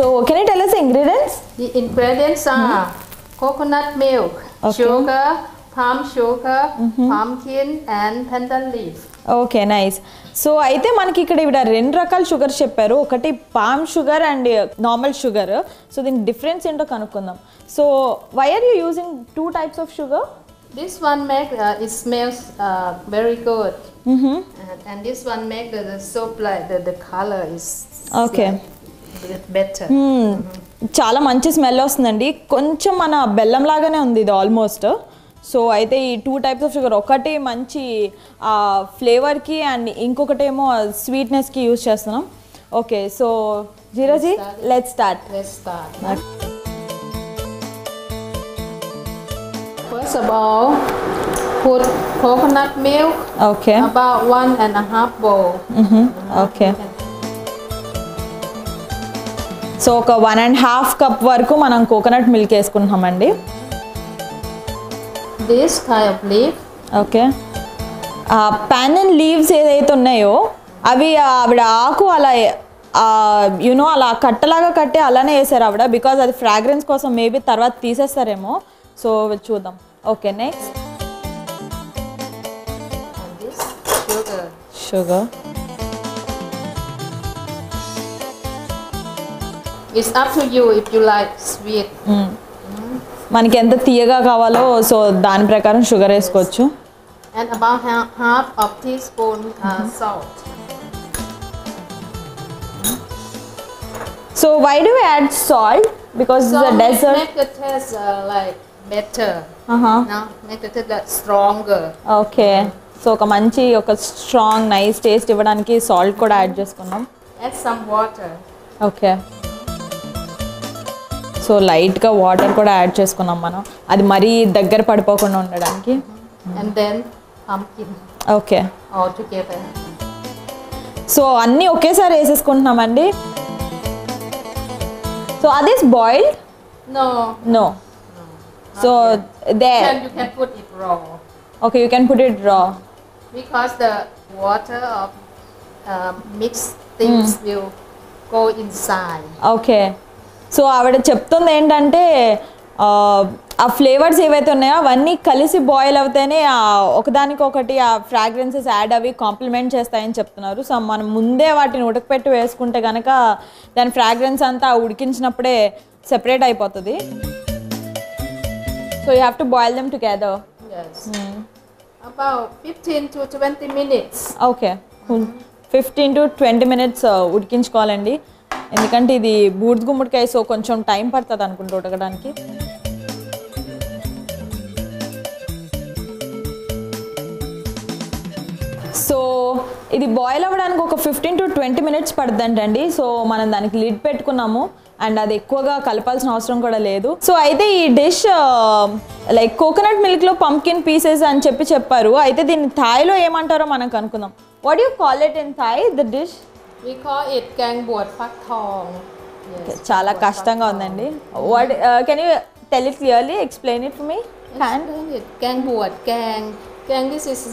So can you tell us the ingredients? The ingredients are coconut milk, Okay. sugar, palm sugar, pumpkin, and pandan leaf. Okay nice so అయితే మనకి ఇక్కడ ఇక్కడ రెండు రకాల sugar చెప్పారు ఒకటి palm sugar and normal sugar so దీని difference ఏంటో కనుక్కుందాం so why are you using two types of sugar This one make uh, it smells uh, very good, and, and this one make the, the soap like చాలా మంచి smell వస్తుందండి. కొంచెం మన బెల్లం లాగానే ఉంది ఇది ఆల్మోస్ట్. సో అయితే ఈ టూ టైప్స్ ఆఫ్ షుగర్ ఒకటి మంచి ఫ్లేవర్కి అండ్ ఇంకొకటేమో స్వీట్నెస్కి యూజ్ చేస్తున్నాం. Okay so జీరోజీ let start Let's start. First of all, put coconut milk okay about one and a half bowl. Okay so ఒక వన్ అండ్ హాఫ్ కప్ వరకు మనం coconut milk వేసుకుంటున్నామండి. ఓకే. ప్యాన్ అండ్ లీవ్స్ ఏదైతే ఉన్నాయో అవి ఆవిడ ఆకు అలా యూనో అలా కట్టలాగా కట్టి అలానే వేసారు ఆవిడ బికాజ్ అది ఫ్రాగ్రెన్స్ కోసం మేబీ తర్వాత తీసేస్తారేమో. సో చూద్దాం. Okay next. Sugar It's up to you if you like sweet. మనకి ఎంత తీయగా కావాలో సో దాని ప్రకారం షుగర్ వేసుకోవచ్చు And about half, half of teaspoon uh, salt. So why do add salt because So the make, dessert make the taste uh, like better. Now make the taste like stronger. Okay so ఒక మంచి ఒక strong nice taste ఇవ్వడానికి salt కూడా add చేసుకున్నాం Add some water. Okay so లైట్గా water కూడా add చేసుకున్నాం మనం. అది మరీ దగ్గర పడిపోకుండా ఉండడానికి. ఓకే. సో అన్నీ ఒకేసారి వేసేసుకుంటున్నామండి. సో అది boiled no so okay you can put it raw because the water mix things you go inside okay so ఆవిడ చెప్తుంది ఏంటంటే ఆ, ఫ్లేవర్స్ ఏవైతే ఉన్నాయో అవన్నీ కలిసి బాయిల్ అవుతేనే ఆ ఒకదానికొకటి ఆ ఫ్రాగ్రెన్సెస్ యాడ్ అవి కాంప్లిమెంట్ చేస్తాయని చెప్తున్నారు. సో మనం ముందే వాటిని ఉడకపెట్టి వేసుకుంటే కనుక దాని ఫ్రాగ్రెన్స్ అంతా ఉడికించినప్పుడే సెపరేట్ అయిపోతుంది. So you have to boil them together. Yes. About 15 to 20 minutes. Okay fifteen to twenty minutes ఉడికించుకోవాలండి. ఎందుకంటే ఇది బూడిద గుమ్మడికాయ సో కొంచెం టైం పడుతుంది అనుకుంటా ఉడకడానికి. సో ఇది బాయిల్ అవ్వడానికి ఒక ఫిఫ్టీన్ టు ట్వంటీ మినిట్స్ పడుతుందండి. సో మనం దానికి లిడ్ పెట్టుకున్నాము. అండ్ అది ఎక్కువగా కలపాల్సిన అవసరం కూడా లేదు. సో అయితే ఈ డిష్ లైక్ కోకోనట్ మిల్క్లో పంకిన్ పీసెస్ అని చెప్పి చెప్పారు. అయితే దీన్ని థాయ్లో ఏమంటారో మనం అనుకుందాం. What you call it in Thai the dish We call it gang buat pak thong. Yes. చాలా కష్టంగా ఉందండి what can you tell it clearly explain it me hand Explain it. Gang buat gang. Gang this is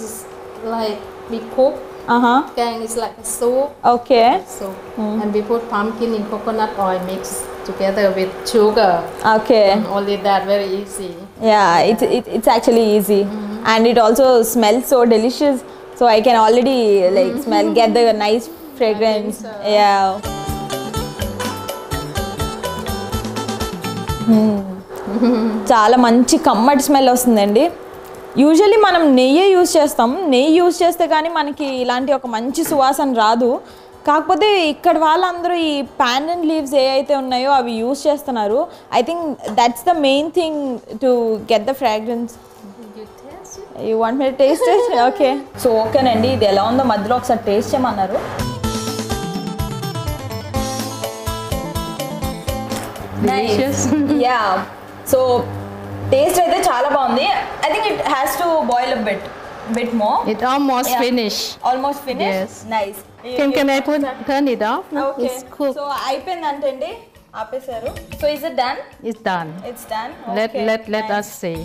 like we cook. ఆహా Gang is like a soup. Okay So and we put pumpkin in coconut oil mixed together with sugar. Okay And only that very easy. Yeah, it's it, it's actually easy, and it also smells so delicious. So I can already like smell, get the nice fragrance. so. Yeah. Hmm. చాలా మంచి కమ్మటి smell వస్తుందండి usually మనం నెయ్యి use చేస్తాం నెయ్యి use చేస్తే కానీ మనకి ఇలాంటి ఒక మంచి సువాసన రాదు కాకపోతే ఇక్కడ వాళ్ళందరూ ఈ ప్యాన్ అండ్ లీవ్స్ ఏ అయితే ఉన్నాయో అవి యూజ్ చేస్తున్నారు I think that's the main thing to get the fragrance? You want me taste okay so ఓకేనండి ఇది ఎలా ఉందో మధ్యలో ఒకసారి టేస్ట్ చేయమన్నారు Delicious. యా సో టేస్ట్ అయితే చాలా బాగుంది I think it has to boil a bit bit more It almost Yeah. finished. Almost finish Yes. Nice Can can I put turn it off? Okay It's cooked. So అయిపోయింది అంటండి ఆపేశారు so is it done It's done. It's done Let let let us see.